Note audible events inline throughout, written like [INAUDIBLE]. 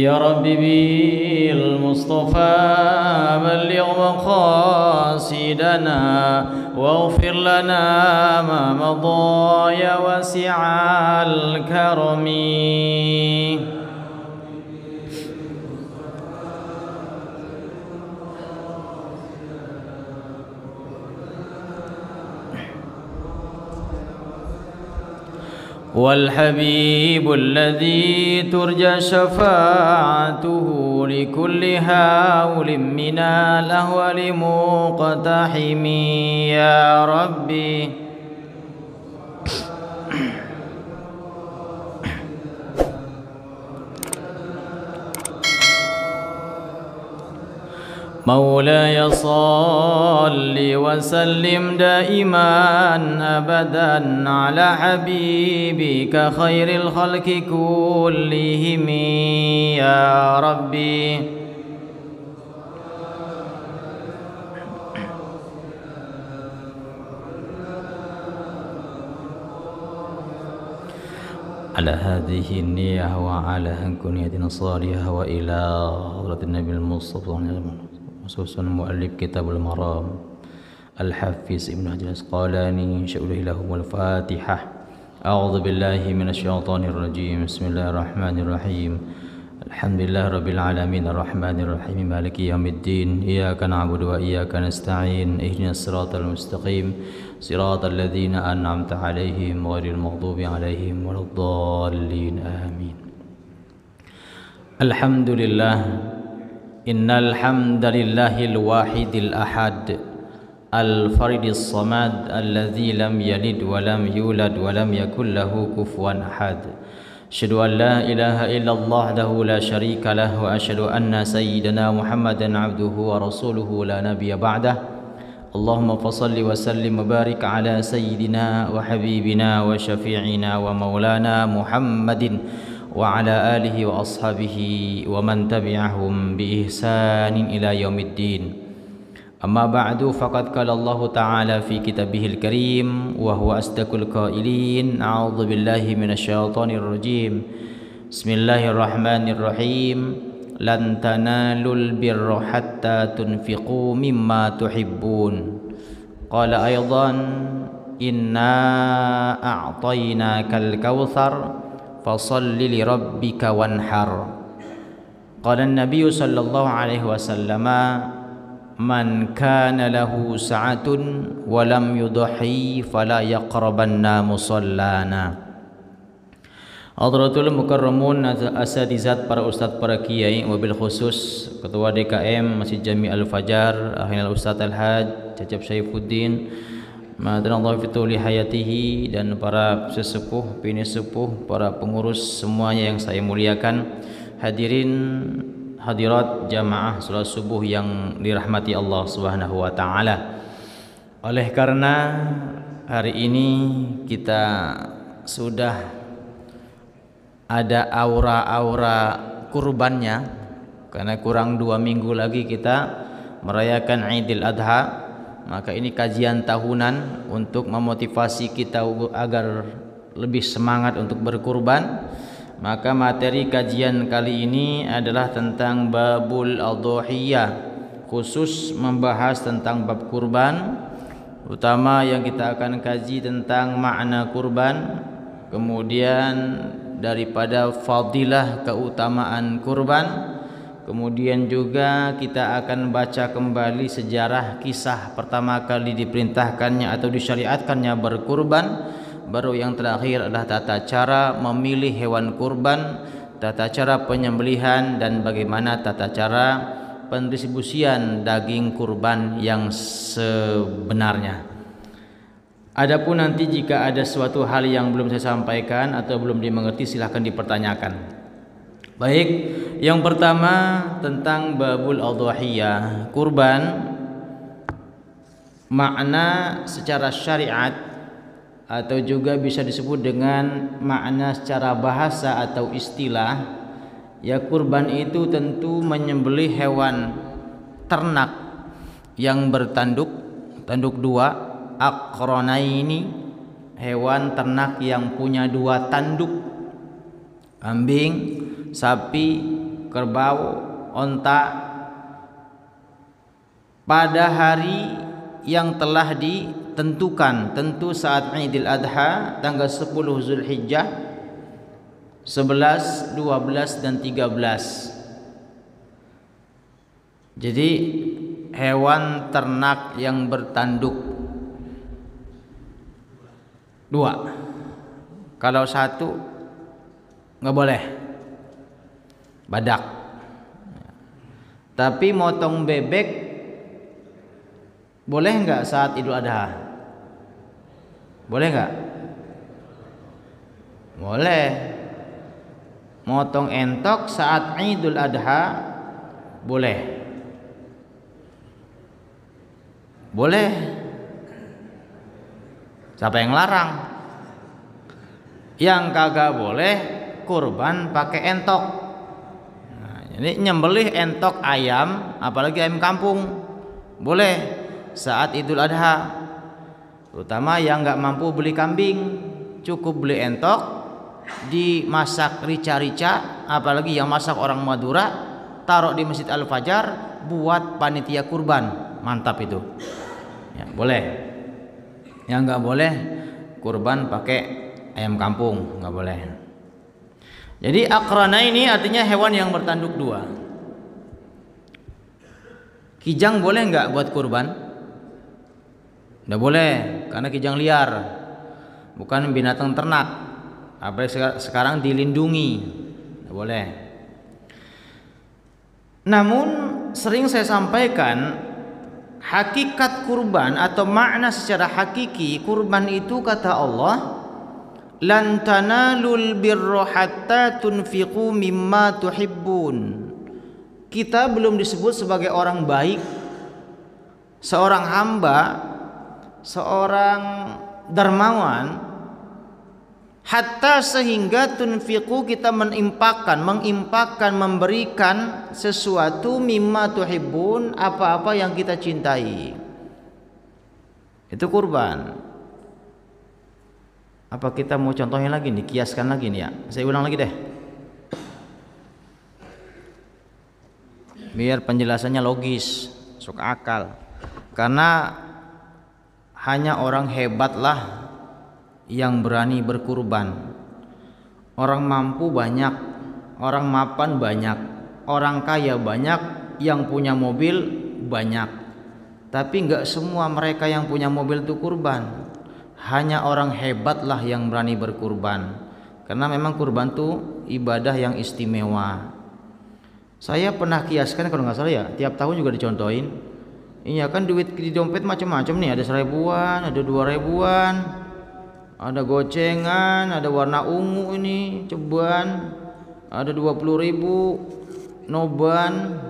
يا رب بالمصطفى بلغ مقاصدنا واغفر لنا ما مضى يا واسع الكرم. والحبيب الذي ترجى شفاعته لكل هاول من الأهوال مقتحم يا ربي مولاي صل وسلم دائما أبدا على حبيبك خير الخلق كلهم يا ربي. على هذه النية وعلى هنكنية صالحة وإلى حضرة النبي المصطفى صلى الله عليه وسلم. خصوصا مؤلف كتاب المرام. الحافظ ابن حجر الأسقلاني شؤله لهم الفاتحة. أعوذ بالله من الشيطان الرجيم. بسم الله الرحمن الرحيم. الحمد لله رب العالمين. الرحمن الرحيم. مالك يوم الدين. إياك نعبد وإياك نستعين. اهدنا الصراط المستقيم. صراط الذين أنعمت عليهم غير المغضوب عليهم ولا الضالين. آمين. الحمد لله إن الحمد لله الواحد الأحد الفرد الصمد الذي لم يلد ولم يولد ولم يكن له كفوا أحد. أشهد أن لا إله إلا الله وحده لا شريك له وأشهد أن سيدنا محمدا عبده ورسوله لا نبي بعده. اللهم فصل وسلم وبارك على سيدنا وحبيبنا وشفيعنا ومولانا محمد وعلى آله وأصحابه ومن تبعهم بإحسان إلى يوم الدين. أما بعد فقد قال الله تعالى في كتابه الكريم وهو أصدق القائلين أعوذ بالله من الشيطان الرجيم. بسم الله الرحمن الرحيم لن تنالوا البر حتى تنفقوا مما تحبون قال أيضا إنا أعطيناك الكوثر فصل لربك وانحر قال النبي صلى الله عليه وسلم من كان له سعة ولم يضحي فلا يقربن مصلانا Hadratul Mukarramun Asatizat para ustaz para kiai wabil khusus Ketua DKM Masjid Jami Al-Fajar Akhirnya Ustaz Al-Haj Cacap Syaifuddin Madanallahu fituli hayatihi dan para sesepuh, bini sepuh, para pengurus semuanya yang saya muliakan. Hadirin hadirat jamaah salat subuh yang dirahmati Allah Subhanahu wa taala. Oleh karena hari ini kita sudah ada aura-aura kurbannya karena kurang dua minggu lagi kita merayakan Idul Adha maka ini kajian tahunan untuk memotivasi kita agar lebih semangat untuk berkurban. Maka materi kajian kali ini adalah tentang babul adhiyah khusus membahas tentang bab kurban. Utama yang kita akan kaji tentang makna kurban kemudian daripada fadilah keutamaan kurban Kemudian juga kita akan baca kembali sejarah kisah pertama kali diperintahkannya atau disyariatkannya berkurban. Baru yang terakhir adalah tata cara memilih hewan kurban, tata cara penyembelihan dan bagaimana tata cara pendistribusian daging kurban yang sebenarnya. Adapun nanti jika ada suatu hal yang belum saya sampaikan atau belum dimengerti silahkan dipertanyakan. Baik, yang pertama tentang babul adhiyah, kurban makna secara syariat atau juga bisa disebut dengan makna secara bahasa atau istilah ya kurban itu tentu menyembelih hewan ternak yang bertanduk tanduk dua aqranaini hewan ternak yang punya dua tanduk kambing sapi kerbau onta pada hari yang telah ditentukan tentu saat Idul Adha tanggal 10 Zulhijjah 11, 12 dan 13 jadi hewan ternak yang bertanduk. Dua. Kalau satu nggak boleh badak tapi motong bebek boleh nggak saat idul adha boleh nggak boleh motong entok saat idul adha boleh boleh. Siapa yang larang? Yang kagak boleh kurban pakai entok. Ini nyembelih entok ayam, apalagi ayam kampung, boleh saat Idul Adha. Terutama yang nggak mampu beli kambing, cukup beli entok, dimasak rica-rica, apalagi yang masak orang Madura, taruh di Masjid Al Fajar buat panitia kurban, mantap itu. Ya, boleh. Yang nggak boleh kurban pakai ayam kampung. Nggak boleh jadi akrana ini artinya hewan yang bertanduk dua. Kijang boleh nggak buat kurban? Nggak boleh karena kijang liar. Bukan binatang ternak. Apalagi sekarang dilindungi. Nggak boleh. Namun sering saya sampaikan hakikat kurban atau makna secara hakiki kurban itu kata Allah lan tanalul birra hatta tunfiqu mimma tuhibbun. Kita belum disebut sebagai orang baik seorang hamba seorang dermawan hatta sehingga tunfiqu kita menimpakan mengimpakan memberikan sesuatu mimma tuhibbun apa-apa yang kita cintai. Itu kurban apa kita mau contohnya lagi nih kiaskan lagi nih ya saya ulang lagi deh biar penjelasannya logis masuk akal karena hanya orang hebatlah yang berani berkurban. Orang mampu banyak, orang mapan banyak, orang kaya banyak, yang punya mobil banyak. Tapi enggak semua mereka yang punya mobil itu kurban. Hanya orang hebatlah yang berani berkurban. Karena memang kurban itu ibadah yang istimewa. Saya pernah kiaskan kalau nggak salah ya, tiap tahun juga dicontohin. Iya kan duit di dompet macam-macam nih, ada seribuan, ada dua ribuan, ada gocengan ada warna ungu ini ceban ada 20 ribu noban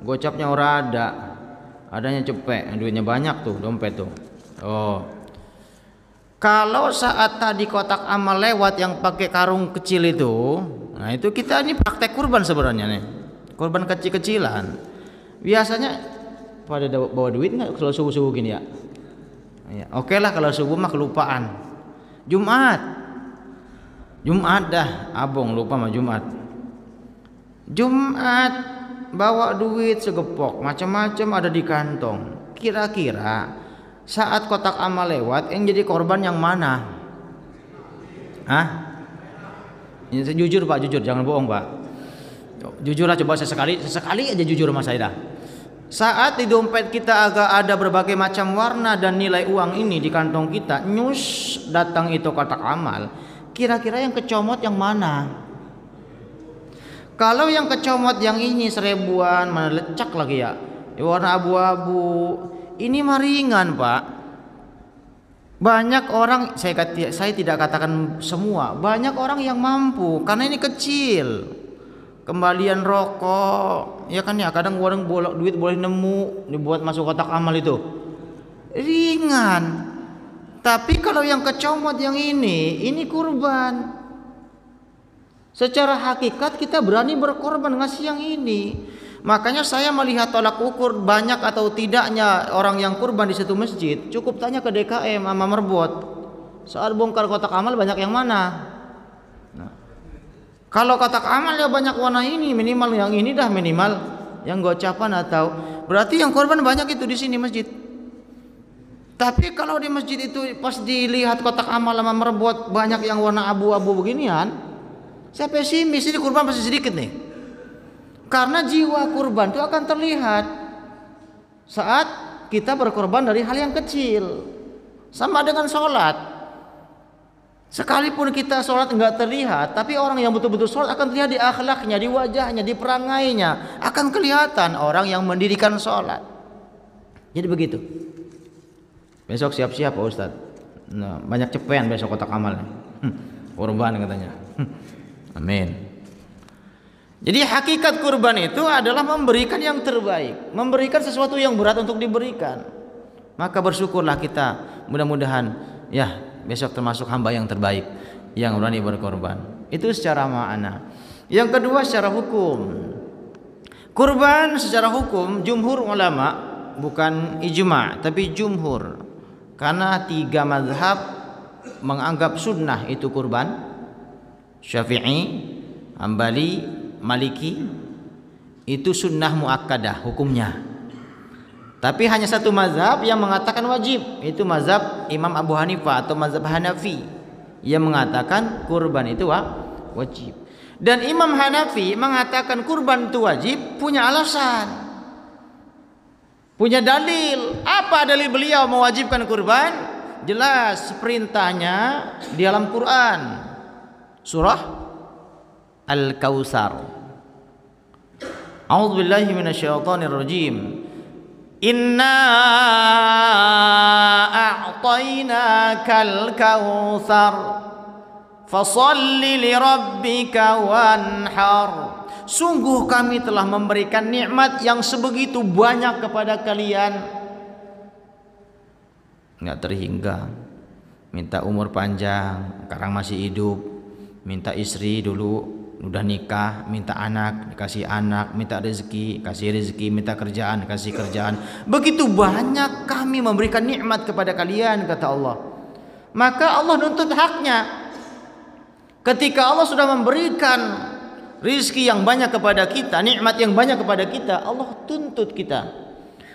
gocapnya orang ada adanya cepek duitnya banyak tuh dompet tuh oh kalau saat tadi kotak amal lewat yang pakai karung kecil itu nah itu kita ini praktek kurban sebenarnya nih. Kurban kecil-kecilan. Biasanya pada bawa duit nggak kalau subuh-subuh gini ya, ya oke okay lah kalau subuh mah kelupaan. Jumat. Jumat dah abong lupa mah Jumat. Jumat bawa duit segepok macam-macam ada di kantong. Kira-kira saat kotak amal lewat yang jadi korban yang mana Hah? Ini jujur Pak, jujur, jangan bohong Pak. Jujur lah coba sesekali, sesekali aja jujur sama saya dah. Saat di dompet kita agak ada berbagai macam warna dan nilai uang ini di kantong kita, nyus datang itu kotak amal. Kira-kira yang kecomot yang mana? Kalau yang kecomot yang ini seribuan, mana lecak lagi ya? Warna abu-abu. Ini maringan pak. Banyak orang, saya, saya tidak katakan semua, banyak orang yang mampu karena ini kecil. Kembalian rokok ya kan ya kadang orang bolak duit boleh nemu dibuat masuk kotak amal itu. Ringan. Tapi kalau yang kecomot yang ini ini kurban. Secara hakikat kita berani berkorban ngasih yang ini Makanya saya melihat tolak ukur banyak atau tidaknya orang yang kurban di satu masjid, cukup tanya ke DKM sama Merbot. Soal bongkar kotak amal banyak yang mana? Nah, kalau kotak amal ya banyak warna ini, minimal yang ini dah minimal yang gocapan atau berarti yang korban banyak itu di sini masjid. Tapi kalau di masjid itu pas dilihat kotak amal sama merebut banyak yang warna abu-abu beginian, saya pesimis ini kurban pasti sedikit nih. Karena jiwa kurban itu akan terlihat saat kita berkorban dari hal yang kecil. Sama dengan sholat. Sekalipun kita sholat enggak terlihat, tapi orang yang betul-betul sholat akan terlihat di akhlaknya, di wajahnya, di perangainya. Akan kelihatan orang yang mendirikan sholat. Jadi begitu. Besok siap-siap Pak Ustadz. Nah, banyak cepean besok kotak amal. Hmm, kurban katanya. Hmm, amin. Jadi hakikat kurban itu adalah memberikan yang terbaik, memberikan sesuatu yang berat untuk diberikan. Maka bersyukurlah kita, mudah-mudahan ya besok termasuk hamba yang terbaik yang berani berkorban. Itu secara makna. Yang kedua secara hukum. Kurban secara hukum jumhur ulama bukan ijma tapi jumhur karena tiga mazhab menganggap sunnah itu kurban Syafi'i, Hambali, Maliki itu sunnah muakkadah hukumnya. Tapi hanya satu mazhab yang mengatakan wajib, itu mazhab Imam Abu Hanifah atau mazhab Hanafi yang mengatakan kurban itu wajib. Dan Imam Hanafi mengatakan kurban itu wajib punya alasan. Punya dalil. Apa dalil beliau mewajibkan kurban? Jelas perintahnya di dalam Quran. Surah Al-Kautsar. A'udzu billahi minasyaitonir rajim. Inna a'tainakal kautsar. Fasalli li rabbika wanhar. Sungguh kami telah memberikan nikmat yang sebegitu banyak kepada kalian. Enggak terhingga. Minta umur panjang, sekarang masih hidup. Minta istri dulu udah nikah minta anak dikasih anak minta rezeki kasih rezeki minta kerjaan kasih kerjaan. Begitu banyak kami memberikan nikmat kepada kalian kata Allah. Maka Allah nuntut haknya. Ketika Allah sudah memberikan rizki yang banyak kepada kita nikmat yang banyak kepada kita Allah tuntut kita.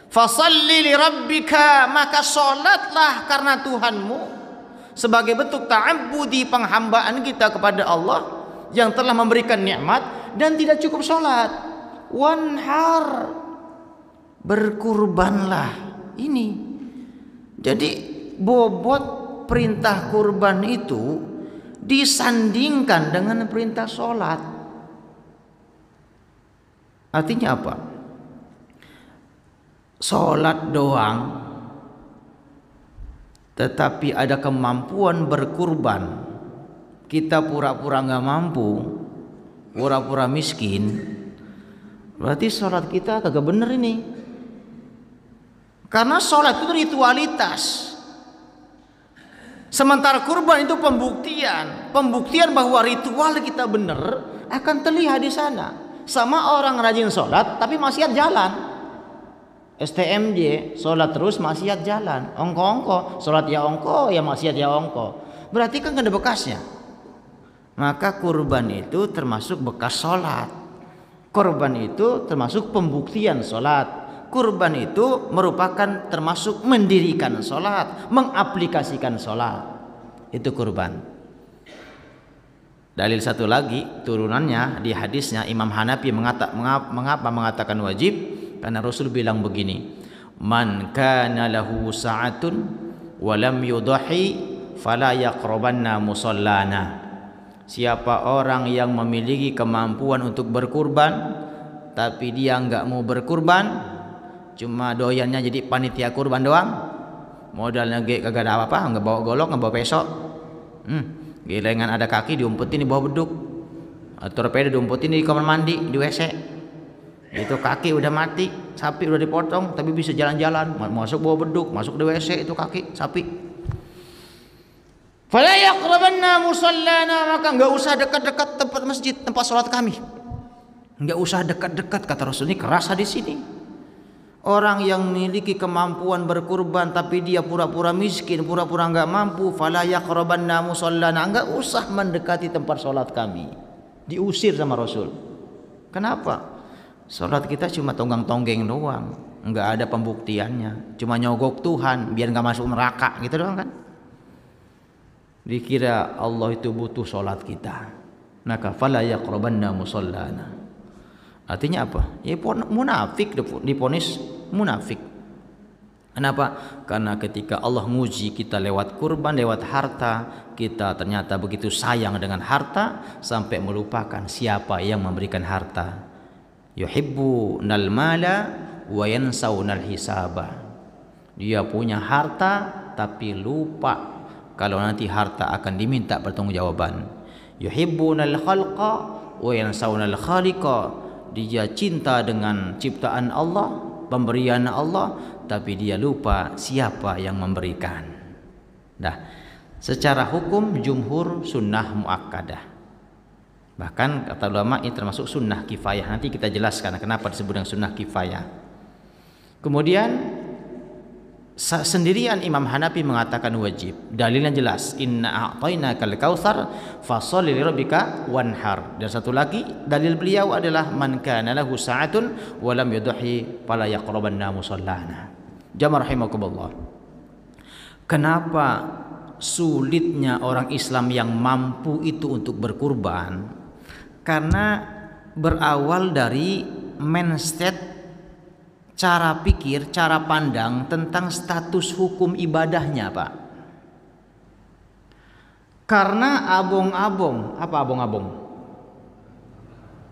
Fasalli li rabbika maka salatlah karena Tuhanmu sebagai bentuk ta'abbudi penghambaan kita kepada Allah yang telah memberikan nikmat dan tidak cukup sholat. Wanhar berkurbanlah ini. Jadi bobot perintah kurban itu disandingkan dengan perintah sholat. Artinya apa? Sholat doang tetapi ada kemampuan berkurban kita pura-pura nggak mampu, pura-pura miskin, berarti sholat kita kagak bener ini. Karena sholat itu ritualitas. Sementara kurban itu pembuktian, pembuktian bahwa ritual kita benar akan terlihat di sana. Sama orang rajin sholat tapi maksiat jalan. STMJ sholat terus maksiat jalan. Ongko-ongko sholat ya ongko ya maksiat ya ongko. Berarti kan ada bekasnya maka kurban itu termasuk bekas sholat. Kurban itu termasuk pembuktian sholat. Kurban itu merupakan termasuk mendirikan sholat mengaplikasikan sholat. Itu kurban. Dalil satu lagi turunannya di hadisnya Imam Hanafi mengata, mengapa mengatakan wajib? Karena Rasul bilang begini man kana lahu sa'atun walam yudahi fala yaqrabanna musallana Siapa orang yang memiliki kemampuan untuk berkurban tapi dia nggak mau berkurban, cuma doyannya jadi panitia kurban doang. Modalnya gak kagak ada apa-apa, nggak bawa golok, nggak bawa pesok. Hmm, gilengan ada kaki diumpetin di bawah beduk. Torpedo diumpetin di kamar mandi, di WC. Itu kaki udah mati, sapi udah dipotong tapi bisa jalan-jalan, masuk bawah beduk, masuk di WC itu kaki sapi. Musallana maka enggak usah dekat-dekat tempat masjid, tempat sholat kami. Enggak usah dekat-dekat kata Rasul ini keras di sini. Orang yang memiliki kemampuan berkurban tapi dia pura-pura miskin, pura-pura enggak mampu, fala yaqrabanna musallana, enggak usah mendekati tempat sholat kami. Diusir sama Rasul. Kenapa? Sholat kita cuma tonggang-tonggeng doang, enggak ada pembuktiannya, cuma nyogok Tuhan biar enggak masuk neraka gitu doang kan? Dikira Allah itu butuh sholat kita. Maka fala yaqrabanna musallana. Artinya apa? Ya munafik diponis munafik. Kenapa? Karena ketika Allah nguji kita lewat kurban, lewat harta, kita ternyata begitu sayang dengan harta sampai melupakan siapa yang memberikan harta. Yuhibbu nal mala wa yansawunal hisaba. Dia punya harta tapi lupa kalau nanti harta akan diminta pertanggungjawaban. Yuhibbunal khalqa wa yansawunal khaliqa dia cinta dengan ciptaan Allah, pemberian Allah, tapi dia lupa siapa yang memberikan. Nah, secara hukum jumhur sunnah muakkadah. Bahkan kata ulama ini termasuk sunnah kifayah. Nanti kita jelaskan kenapa disebut dengan sunnah kifayah. Kemudian sendirian Imam Hanafi mengatakan wajib. Dalilnya jelas, inna a'tainakal kautsar fasholli lirabbika wanhar. Dan satu lagi dalil beliau adalah man kana lahu sa'atun wa lam yudhi fala yaqrabanna musallana. Jamaah rahimakumullah. Kenapa sulitnya orang Islam yang mampu itu untuk berkurban? Karena berawal dari mindset cara pikir, cara pandang tentang status hukum ibadahnya, Pak. Karena abong-abong, apa abong-abong?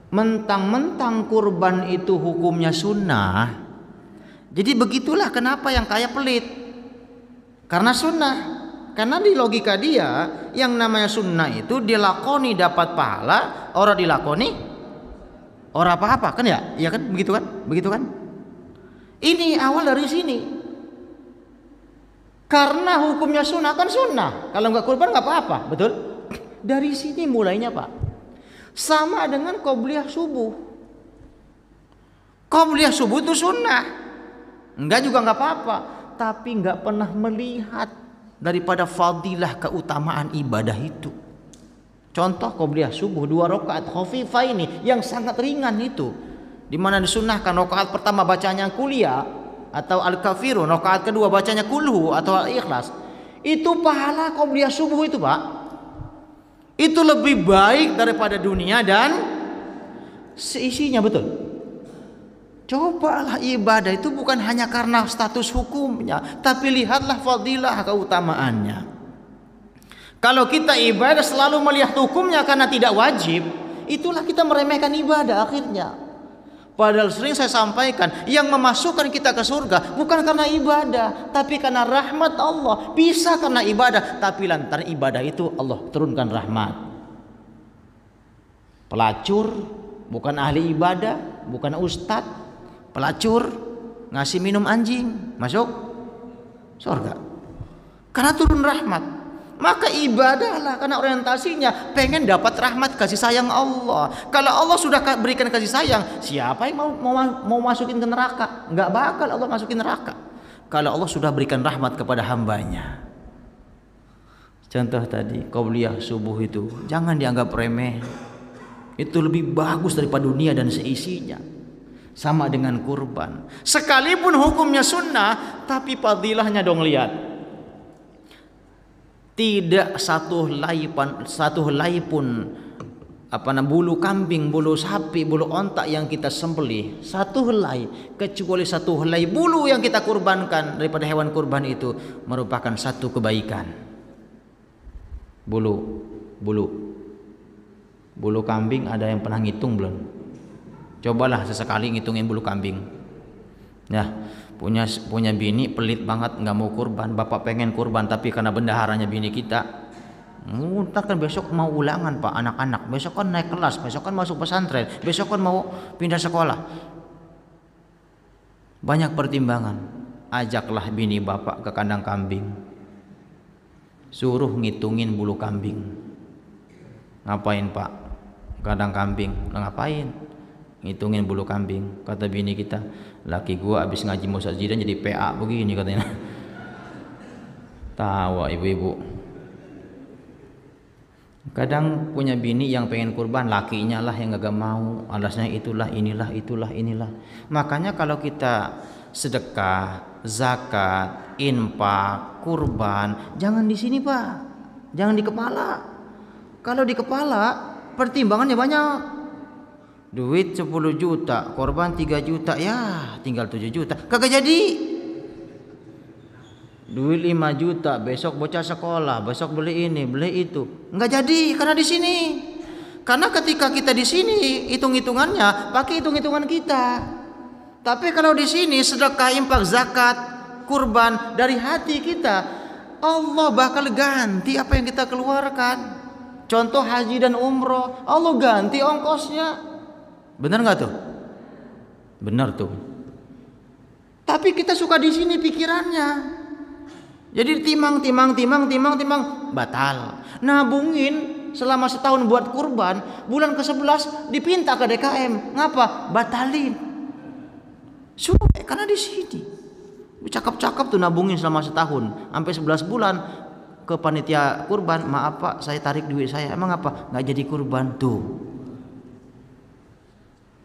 Mentang-mentang kurban itu hukumnya sunnah. Jadi begitulah kenapa yang kaya pelit. Karena sunnah. Karena di logika dia yang namanya sunnah itu dilakoni dapat pahala, orang dilakoni orang apa-apa kan ya? Iya kan? Begitu kan? Begitu kan? Ini awal dari sini. Karena hukumnya sunnah kan sunnah. Kalau nggak kurban nggak apa-apa, betul? [CLEARS THROAT] Dari sini mulainya pak. Sama dengan qobliyah subuh. Qobliyah subuh itu sunnah. Enggak juga nggak apa-apa. Tapi nggak pernah melihat daripada fadilah keutamaan ibadah itu. Contoh qobliyah subuh dua rakaat khafifah ini yang sangat ringan itu di mana disunahkan rakaat pertama bacanya kuliah atau al-kafirun, rakaat kedua bacanya kulhu atau al-ikhlas. Itu pahala qobliyah subuh itu, Pak. Itu lebih baik daripada dunia dan seisinya, betul. Cobalah ibadah itu bukan hanya karena status hukumnya, tapi lihatlah fadilah keutamaannya. Kalau kita ibadah selalu melihat hukumnya karena tidak wajib, itulah kita meremehkan ibadah akhirnya. Padahal sering saya sampaikan, yang memasukkan kita ke surga bukan karena ibadah, tapi karena rahmat Allah. Bisa karena ibadah, tapi lantaran ibadah itu Allah turunkan rahmat. Pelacur bukan ahli ibadah, bukan ustadz. Pelacur ngasih minum anjing, masuk surga. Karena turun rahmat. Maka ibadahlah karena orientasinya pengen dapat rahmat kasih sayang Allah. Kalau Allah sudah berikan kasih sayang, siapa yang mau mau, mau masukin ke neraka? Enggak bakal Allah masukin neraka. Kalau Allah sudah berikan rahmat kepada hambanya. Contoh tadi, qabliyah subuh itu jangan dianggap remeh. Itu lebih bagus daripada dunia dan seisinya. Sama dengan kurban. Sekalipun hukumnya sunnah, tapi fadilahnya dong lihat tidak satu helai pun satu helai pun apa namanya bulu kambing, bulu sapi, bulu ontak yang kita sembelih satu helai kecuali satu helai bulu yang kita kurbankan daripada hewan kurban itu merupakan satu kebaikan. Bulu, bulu, bulu kambing ada yang pernah ngitung belum? Cobalah sesekali ngitungin bulu kambing. Ya, punya punya bini pelit banget nggak mau kurban. Bapak pengen kurban tapi karena bendaharanya bini kita. Muntah kan besok mau ulangan pak anak-anak. Besok kan naik kelas besok kan masuk pesantren besok kan mau pindah sekolah. Banyak pertimbangan. Ajaklah bini bapak ke kandang kambing. Suruh ngitungin bulu kambing. Ngapain pak? Kandang kambing. Ngapain ngitungin bulu kambing. Kata bini kita laki gua habis ngaji Musa Zidan jadi PA begini katanya. Tawa ibu-ibu. Kadang punya bini yang pengen kurban lakinya lah yang gak mau. Alasnya itulah inilah itulah inilah. Makanya kalau kita sedekah zakat infak kurban jangan di sini pak. Jangan di kepala. Kalau di kepala pertimbangannya banyak duit 10 juta korban 3 juta ya tinggal 7 juta. Kagak jadi. Duit 5 juta besok bocah sekolah besok beli ini beli itu. Nggak jadi karena di sini. Karena ketika kita di sini hitung-hitungannya pakai hitung-hitungan kita. Tapi kalau di sini sedekah infak zakat kurban dari hati kita Allah bakal ganti apa yang kita keluarkan. Contoh haji dan umroh, Allah ganti ongkosnya. Benar nggak tuh? Benar tuh. Tapi kita suka di sini pikirannya. Jadi timang, timang, timang, timang, timang, batal. Nabungin selama setahun buat kurban, bulan ke-11 dipinta ke DKM. Ngapa? Batalin. Sudah, karena di sini. Cakap-cakap tuh nabungin selama setahun, sampai 11 bulan, ke panitia kurban maaf pak saya tarik duit saya emang apa nggak jadi kurban tuh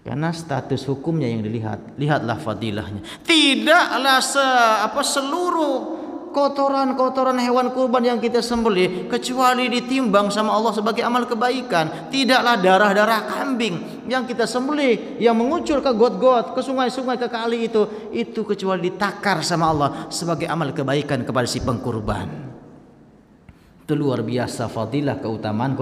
karena status hukumnya yang dilihat. Lihatlah fadilahnya. Tidaklah se apa seluruh kotoran-kotoran hewan kurban yang kita sembelih kecuali ditimbang sama Allah sebagai amal kebaikan. Tidaklah darah-darah kambing yang kita sembelih yang mengucur ke got-got ke sungai-sungai ke kali itu. Itu kecuali ditakar sama Allah sebagai amal kebaikan kepada si pengkurban. Itu luar biasa fadilah keutamaan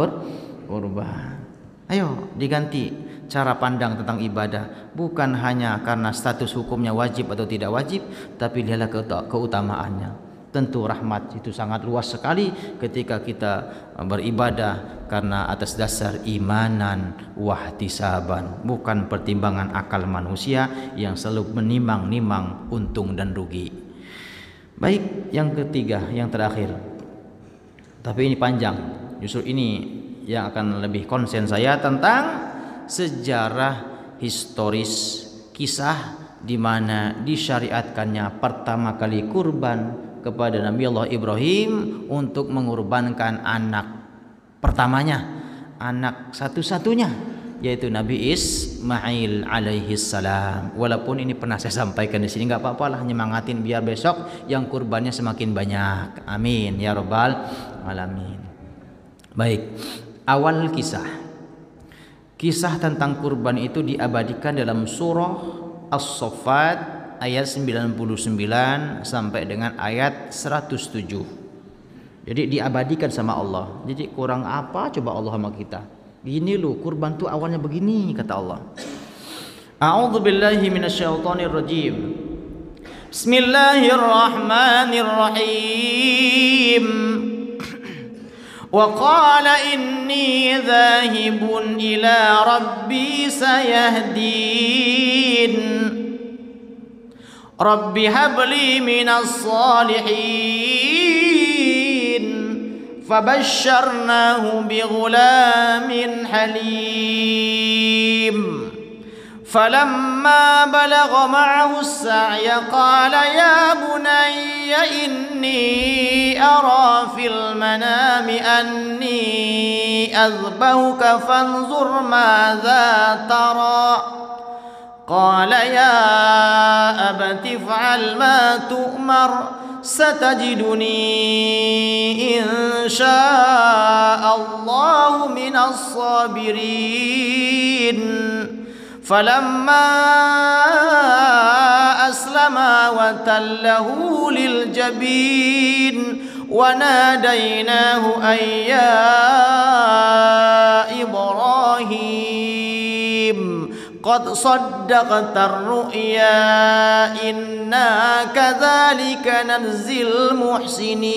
kurban. Ayo diganti cara pandang tentang ibadah bukan hanya karena status hukumnya wajib atau tidak wajib tapi lihatlah keutamaannya. Tentu rahmat itu sangat luas sekali ketika kita beribadah karena atas dasar imanan wahtisaban bukan pertimbangan akal manusia yang selalu menimang-nimang untung dan rugi. Baik, yang ketiga, yang terakhir tapi ini panjang. Justru ini yang akan lebih konsen saya tentang sejarah historis kisah di mana disyariatkannya pertama kali kurban kepada Nabi Allah Ibrahim untuk mengorbankan anak pertamanya, anak satu-satunya yaitu Nabi Ismail alaihi salam. Walaupun ini pernah saya sampaikan di sini nggak apa-apa lah nyemangatin biar besok yang kurbannya semakin banyak. Amin ya rabbal alamin. Baik, awal kisah. Kisah tentang kurban itu diabadikan dalam surah As-Saffat ayat 99 sampai dengan ayat 107. Jadi diabadikan sama Allah. Jadi kurang apa coba Allah sama kita? Gini loh, kurban tuh awalnya begini kata Allah. A'udzu billahi minasyaitonir rajim. Bismillahirrahmanirrahim. وقال إني ذاهب إلى ربي سيهدين. رب هب لي من الصالحين. فبشرناه بغلام حليم. فلما بلغ معه السعي قال يا بني إني أرى في المنام أني أذبحك فانظر ماذا ترى. قال يا أبت افعل ما تؤمر ستجدني إن شاء الله من الصابرين. فلما أسلما وتله للجبين وناديناه أن يا إبراهيم قد صدقت الرؤيا إنا كذلك نجزي المحسنين.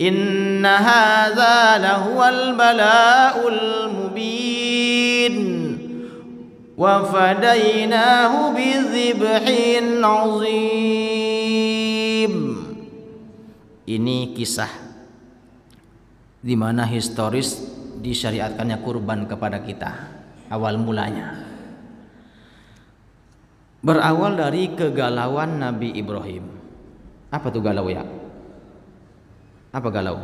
إن هذا لهو البلاء المبين. وفديناه بذبح عظيم Ini kisah di mana historis disyariatkannya kurban kepada kita. awal mulanya berawal dari kegalauan Nabi Ibrahim apa tuh galau ya apa galau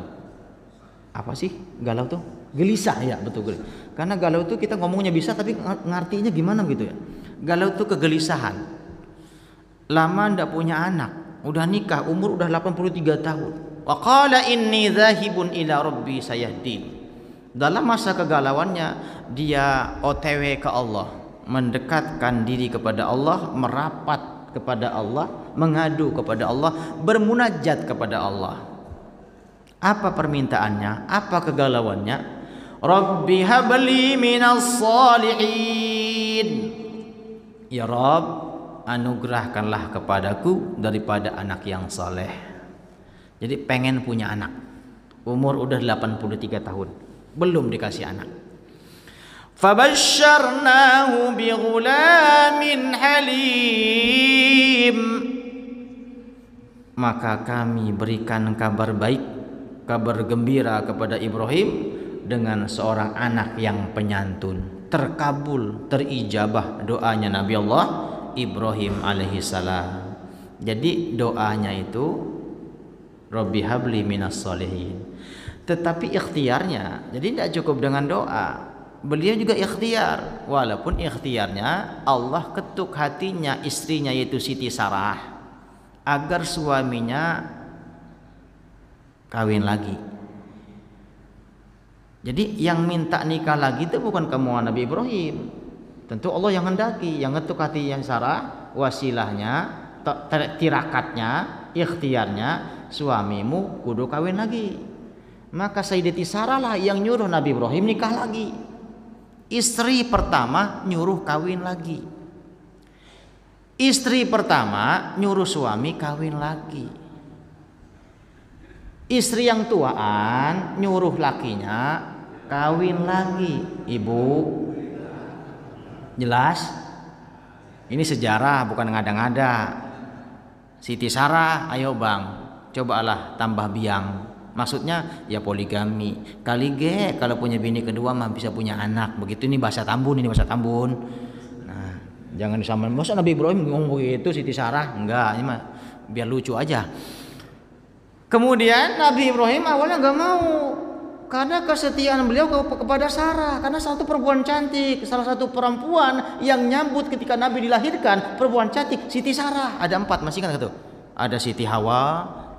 apa sih galau tuh Gelisah ya betul gelisah. karena galau tuh kita ngomongnya bisa tapi ngartinya gimana gitu ya? Galau tuh kegelisahan. Lama ndak punya anak udah nikah umur udah 83 tahun. Wa qala inni dzahibun ila rabbi sayahdin. Dalam masa kegalauannya dia OTW ke Allah mendekatkan diri kepada Allah merapat kepada Allah mengadu kepada Allah bermunajat kepada Allah. Apa permintaannya? Apa kegalauannya Rabbi habli minas salihin. Ya Rabb anugerahkanlah kepadaku daripada anak yang saleh. Jadi pengen punya anak. Umur udah 83 tahun. Belum dikasih anak. Fabasyarnahu bighulamin halim. Maka kami berikan kabar baik Kabar gembira kepada Ibrahim Dengan seorang anak yang penyantun Terkabul, terijabah doanya Nabi Allah Ibrahim alaihi salam. Jadi doanya itu Rabbi habli minas solihin Tetapi ikhtiarnya Jadi tidak cukup dengan doa. Beliau juga ikhtiar walaupun ikhtiarnya Allah ketuk hatinya istrinya yaitu Siti Sarah agar suaminya kawin lagi jadi yang minta nikah lagi itu bukan kemauan Nabi Ibrahim tentu Allah yang hendaki yang ngetuk hati yang Sarah wasilahnya tirakatnya ikhtiarnya suamimu kudu kawin lagi maka Sayyidati Sarah lah yang nyuruh Nabi Ibrahim nikah lagi Istri pertama nyuruh kawin lagi. Istri pertama nyuruh suami kawin lagi. Istri yang tuaan nyuruh lakinya kawin lagi. Ibu, jelas? Ini sejarah bukan ngada-ngada. Siti Sarah, ayo bang, cobalah tambah biang. Maksudnya ya poligami. Kali ge kalau punya bini kedua mah bisa punya anak. Begitu ini bahasa Tambun ini bahasa Tambun. Nah jangan sama masa Nabi Ibrahim ngomong begitu Siti Sarah? Enggak ini mah biar lucu aja. Kemudian Nabi Ibrahim awalnya nggak mau karena kesetiaan beliau kepada Sarah. Karena satu perempuan cantik salah satu perempuan yang nyambut ketika Nabi dilahirkan perempuan cantik Siti Sarah. Ada empat masih kan itu ada Siti Hawa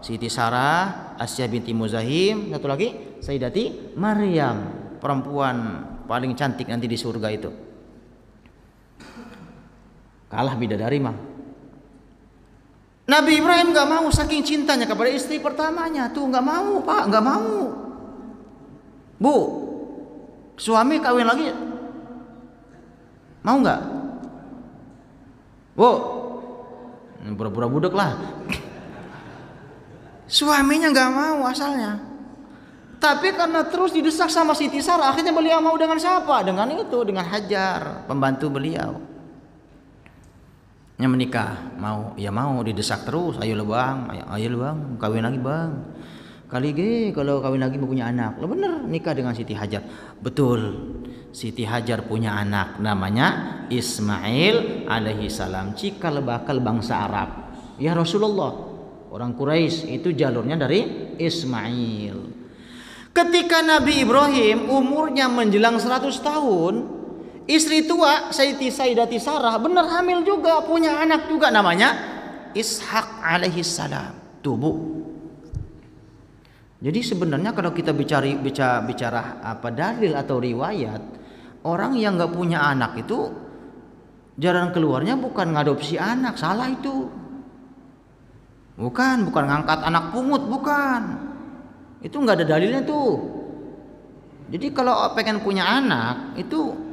Siti Sarah, Asya binti Muzahim, satu lagi Sayyidati Maryam, perempuan paling cantik nanti di surga itu. Kalah bidadari mah. Nabi Ibrahim nggak mau saking cintanya kepada istri pertamanya. Tuh nggak mau pak nggak mau bu suami kawin lagi mau nggak bu pura-pura budek lah Suaminya nggak mau asalnya. Tapi karena terus didesak sama Siti Sarah, akhirnya beliau mau dengan siapa? Dengan itu, dengan Hajar, pembantu beliau. Yang menikah, mau ya mau didesak terus, ayo lo bang, ayo, ayo bang, kawin lagi bang. Kali ge kalau kawin lagi mau punya anak, lo bener nikah dengan Siti Hajar. Betul, Siti Hajar punya anak namanya Ismail alaihi salam. Cikal bakal bangsa Arab. Ya Rasulullah, Orang Quraisy itu jalurnya dari Ismail. Ketika Nabi Ibrahim umurnya menjelang 100 tahun, istri tua Sayyidi Sayyidati Sarah benar hamil juga, punya anak juga namanya Ishak alaihi salam. Tubuh. Jadi sebenarnya kalau kita bicara bicara bicara apa dalil atau riwayat, orang yang nggak punya anak itu jalan keluarnya bukan ngadopsi anak, salah itu. Bukan, bukan ngangkat anak pungut, bukan. Itu nggak ada dalilnya tuh. Jadi kalau pengen punya anak itu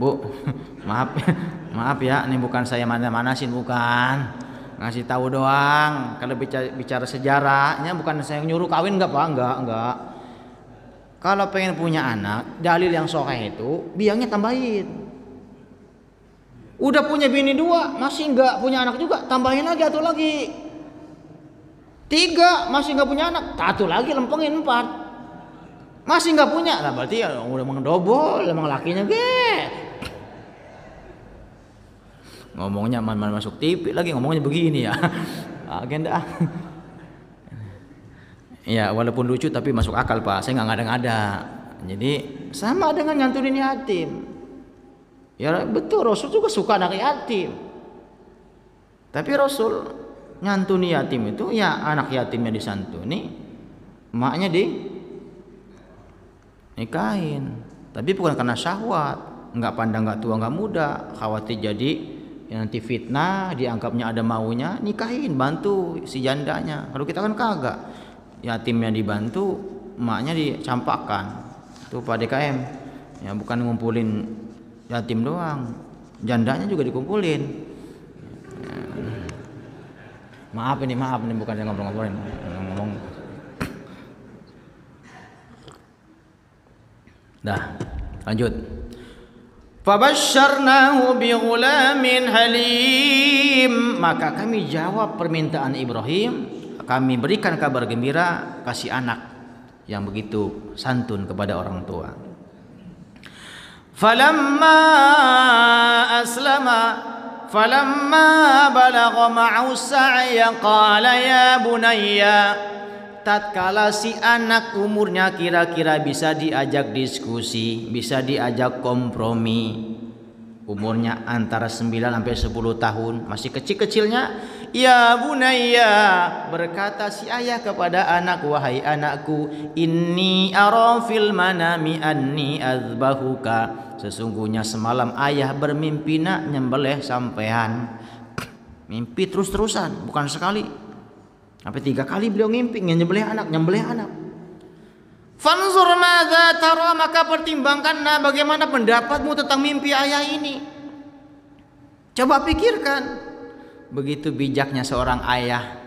Bu, [LAUGHS] maaf [LAUGHS] maaf ya, ini bukan saya mana-manasin bukan. Ngasih tahu doang. Kalau bicara, bicara sejarahnya bukan saya nyuruh kawin enggak Pak, enggak, enggak. Kalau pengen punya anak, dalil yang sahih itu biangnya tambahin. Udah punya bini dua, masih nggak punya anak juga, tambahin lagi atau lagi. Tiga, masih nggak punya anak, satu lagi lempengin empat. Masih nggak punya, lah berarti ya udah mengdobol, emang lakinya ge. Ngomongnya man masuk TV lagi ngomongnya begini ya. [LAUGHS] Agenda. ya walaupun lucu tapi masuk akal pak. Saya nggak ngada-ngada. Jadi sama dengan nyantunin yatim. Ya betul Rasul juga suka anak yatim. Tapi Rasul nyantuni yatim itu ya anak yatimnya disantuni, maknya di nikahin. Tapi bukan karena syahwat, nggak pandang nggak tua nggak muda, khawatir jadi nanti fitnah, dianggapnya ada maunya, nikahin, bantu si jandanya. Kalau kita kan kagak, yatimnya dibantu, maknya dicampakkan. Tuh Pak DKM, ya bukan ngumpulin yatim doang, jandanya juga dikumpulin. Maaf ini, maaf ini bukan saya ngobrol-ngobrolin, ngomong. Dah, lanjut. Fabasyarnahu bighulamin halim. Maka kami jawab permintaan Ibrahim, kami berikan kabar gembira kasih anak yang begitu santun kepada orang tua. Falamma aslama falamma balagha ma'u sa'ya qala ya bunayya tatkala si anak umurnya kira-kira bisa diajak diskusi, bisa diajak kompromi. Umurnya antara 9 sampai 10 tahun, masih kecil-kecilnya, ya bunayya berkata si ayah kepada anak wahai anakku, inni ara fil manami anni azbahuka. Sesungguhnya semalam ayah bermimpi nak nyembelih sampean. Mimpi terus-terusan, bukan sekali, Sampai tiga kali beliau ngimpi nyembelih anak, nyembelih anak. Fanzur madza tara maka pertimbangkanlah bagaimana pendapatmu tentang mimpi ayah ini. Coba pikirkan. Begitu bijaknya seorang ayah.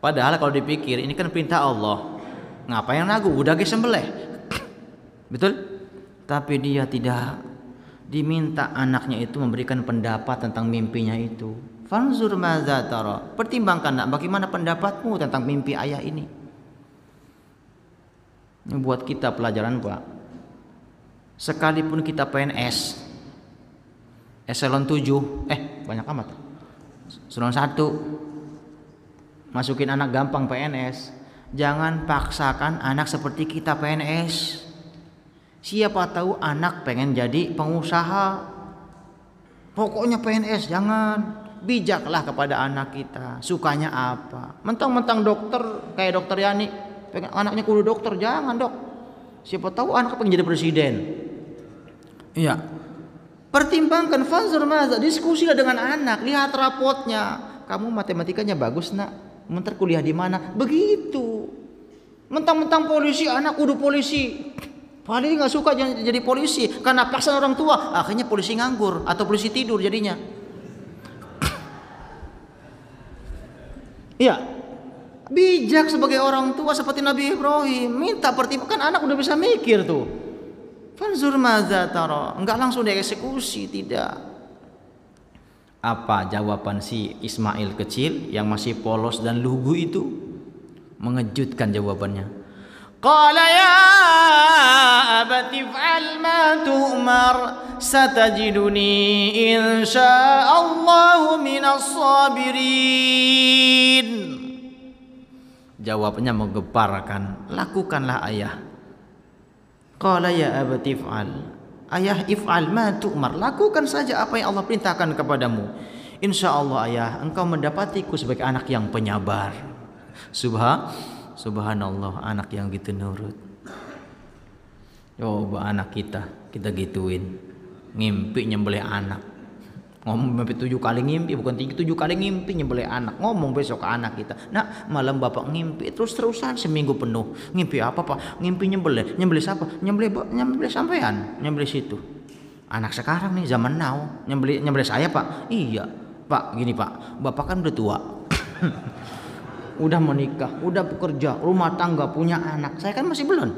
Padahal kalau dipikir ini kan perintah Allah. Ngapain ragu? Udah ge sembelih. [CLEARS THROAT] Betul? Tapi dia tidak diminta anaknya itu memberikan pendapat tentang mimpinya itu. Fanzur madza tara. Pertimbangkan nak bagaimana pendapatmu tentang mimpi ayah ini. Ini buat kita pelajaran, Pak. Sekalipun kita PNS eselon 7, eh banyak amat. Eselon 1 masukin anak gampang PNS. Jangan paksakan anak seperti kita PNS. Siapa tahu anak pengen jadi pengusaha. Pokoknya PNS jangan bijaklah kepada anak kita. Sukanya apa? Mentang-mentang dokter kayak dokter Yani pengen anaknya kudu dokter. Jangan dok. Siapa tahu anak pengen jadi presiden. Iya. Pertimbangkan fazur maza diskusilah dengan anak. Lihat rapotnya. Kamu matematikanya bagus nak. Mentar kuliah di mana? Begitu. Mentang-mentang polisi anak kudu polisi. Paling nggak suka jadi polisi karena paksa orang tua. Akhirnya polisi nganggur atau polisi tidur jadinya Iya. Bijak sebagai orang tua seperti Nabi Ibrahim, minta pertimbangkan anak udah bisa mikir tuh. Fanzur madza tara. Enggak langsung dieksekusi, tidak. Apa jawaban si Ismail kecil yang masih polos dan lugu itu? Mengejutkan jawabannya. Qala ya abati fa'al ma tu'mar satajiduni insyaallah minas sabirin. Jawabnya menggeparkan lakukanlah ayah. Qala ya fa'al Ayah if'al ma tu'mar lakukan saja apa yang Allah perintahkan kepadamu. Insyaallah ayah engkau mendapatiku sebagai anak yang penyabar. Subhan Subhanallah anak yang gitu nurut. Coba anak kita kita gituin. Ngimpi nyembelih anak. Ngomong sampai tujuh kali ngimpi bukan tiga tujuh kali ngimpi nyembelih anak. Ngomong besok ke anak kita. Nah malam bapak ngimpi terus terusan seminggu penuh. Ngimpi apa pak? Ngimpi nyembelih. Nyembelih siapa? Nyembelih nyembelih sampean. Nyembelih situ. Anak sekarang nih zaman now nyembelih nyembelih saya pak. Iya pak gini pak. Bapak kan udah tua. [LAUGHS] udah menikah, udah bekerja, rumah tangga, punya anak. Saya kan masih belum.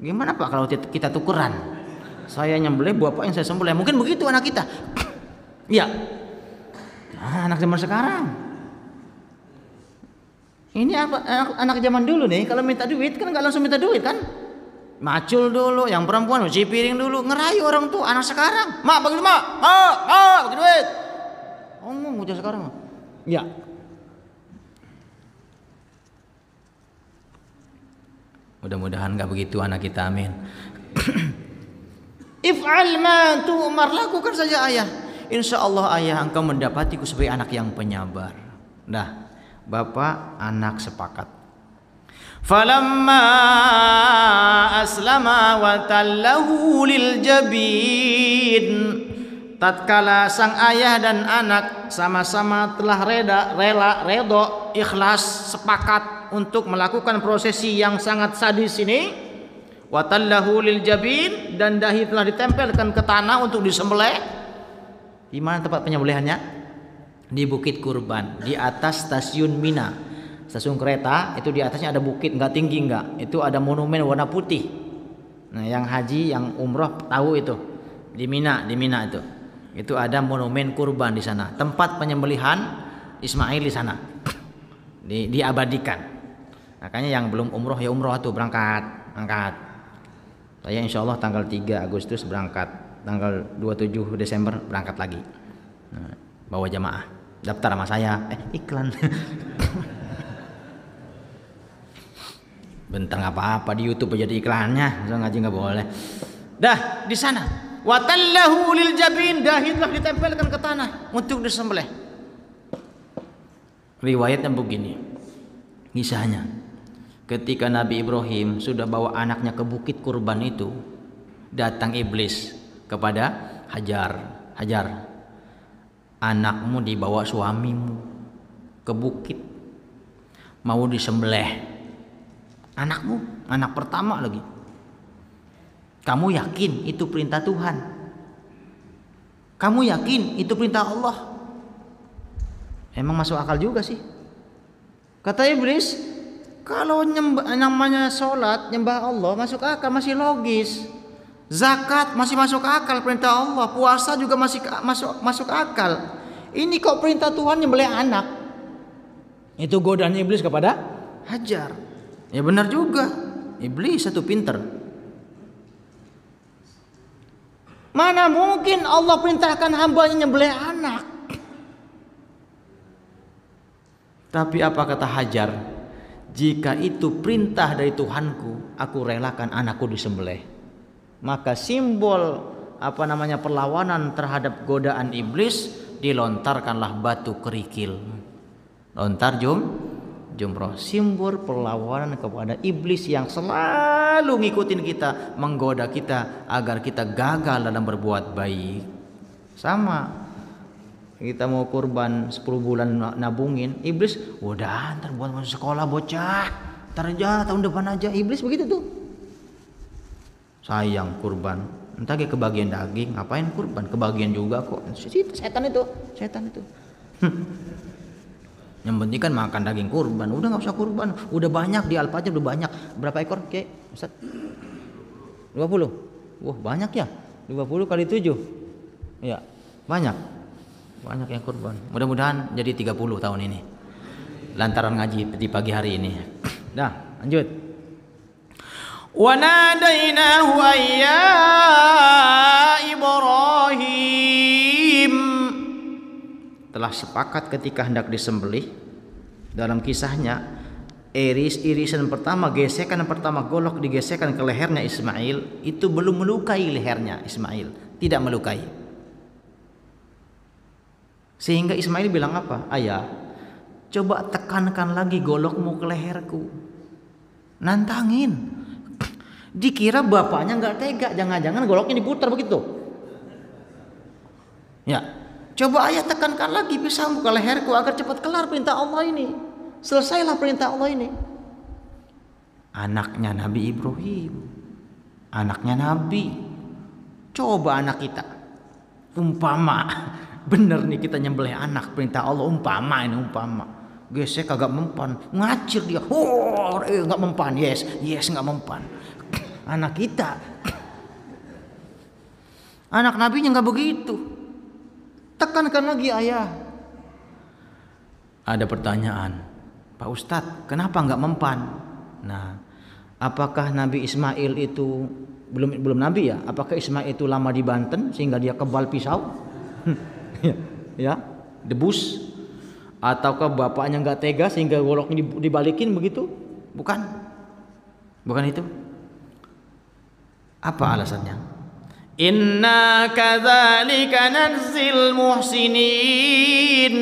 Gimana Pak kalau kita tukeran? Saya nyembelih, bapak yang saya sembelih. Mungkin begitu anak kita. [CLEARS THROAT] Iya. Nah, anak zaman sekarang. Ini apa anak, zaman dulu nih, kalau minta duit kan nggak langsung minta duit kan? Macul dulu, yang perempuan cuci piring dulu, ngerayu orang tuh anak sekarang. Mak bagi mak, mak, mak bagi duit. Ngomong udah sekarang. Ya. Mudah-mudahan nggak begitu anak kita, amin. [COUGHS] If'al ma tu'mar, lakukan saja ayah. Insya Allah ayah engkau mendapatiku sebagai anak yang penyabar. Nah, bapak anak sepakat. Falamma aslama wa tallahu lil jabin tatkala sang ayah dan anak sama-sama telah reda, rela, redo, ikhlas, sepakat untuk melakukan prosesi yang sangat sadis ini, watallahu lil jabin dan dahi telah ditempelkan ke tanah untuk disembelih. Di mana tempat penyembelihannya? Di Bukit Kurban, di atas stasiun Mina. Stasiun kereta itu di atasnya ada bukit nggak tinggi nggak. Itu ada monumen warna putih. Nah yang haji yang umroh tahu itu. Di Mina di Mina itu. Itu ada monumen kurban di sana. Tempat penyembelihan Ismail di sana. Di, diabadikan makanya yang belum umroh ya umroh tuh berangkat berangkat saya insya Allah tanggal 3 Agustus berangkat tanggal 27 Desember berangkat lagi nah, bawa jamaah daftar sama saya eh iklan [LAUGHS] Bentar nggak apa-apa di YouTube aja di iklannya, so ngaji nggak boleh. Dah di sana. Watallahu lil jabin dahitlah ditempelkan ke tanah untuk disembelih. Riwayatnya begini. Kisahnya. Ketika Nabi Ibrahim sudah bawa anaknya ke bukit kurban itu, datang iblis kepada Hajar. Hajar, anakmu dibawa suamimu ke bukit mau disembelih Anakmu, anak pertama lagi. Kamu yakin itu perintah Tuhan? Kamu yakin itu perintah Allah? Emang masuk akal juga sih. Kata iblis, kalau nyembah, namanya sholat, nyembah Allah masuk akal, masih logis. Zakat masih masuk akal perintah Allah, puasa juga masih masuk masuk akal. Ini kok perintah Tuhan nyembelih anak? Itu godaan iblis kepada Hajar. Ya benar juga. Iblis satu pinter. Mana mungkin Allah perintahkan hambanya nyembelih anak. Tapi apa kata Hajar? Jika itu perintah dari Tuhanku, aku relakan anakku disembelih. Maka simbol apa namanya perlawanan terhadap godaan iblis dilontarkanlah batu kerikil. Lontar jum jumroh simbol perlawanan kepada iblis yang selalu ngikutin kita menggoda kita agar kita gagal dalam berbuat baik sama kita mau kurban 10 bulan nabungin iblis udah ntar buat masuk sekolah bocah. Ntar aja tahun depan aja. Iblis begitu tuh. Sayang kurban. Entah ke kebagian daging ngapain kurban? Kebagian juga kok. Setan itu setan itu. Yang penting kan makan daging kurban. Udah nggak usah kurban. Udah banyak di Alpajar udah banyak. Berapa ekor Oke, Ustaz. 20 wah banyak ya? 20 kali 7 ya banyak banyak yang kurban mudah-mudahan jadi 30 tahun ini. Lantaran ngaji di pagi hari ini. Nah lanjut. Wanadainahu ayya Ibrahim. Telah sepakat ketika hendak disembelih. Dalam kisahnya iris-irisan pertama gesekan pertama golok digesekan ke lehernya Ismail itu belum melukai lehernya Ismail. Tidak melukai sehingga Ismail bilang apa ayah coba tekankan lagi golokmu ke leherku nantangin dikira bapaknya nggak tega jangan-jangan goloknya diputar begitu ya Coba ayah tekankan lagi pisaumu ke leherku agar cepat kelar perintah Allah ini. Selesailah perintah Allah ini. Anaknya Nabi Ibrahim. Anaknya Nabi. Coba anak kita. Umpama. Bener nih kita nyembelih anak perintah Allah. Umpama ini umpama. Gesek kagak mempan. Ngacir dia. Oh, eh, nggak mempan. Yes, yes nggak mempan. [CLEARS THROAT] Anak kita. [CLEARS THROAT] Anak nabinya nggak begitu. Tekankan lagi ayah. Ada pertanyaan, Pak Ustadz, kenapa nggak mempan? Nah, Apakah Nabi Ismail itu belum belum nabi ya? Apakah Ismail itu lama di Banten sehingga dia kebal pisau? [LAUGHS] ya, ya, debus ataukah bapaknya nggak tega sehingga goloknya dibalikin begitu? Bukan. Bukan itu. Apa alasannya? Inna kadzalika nanzil muhsinin.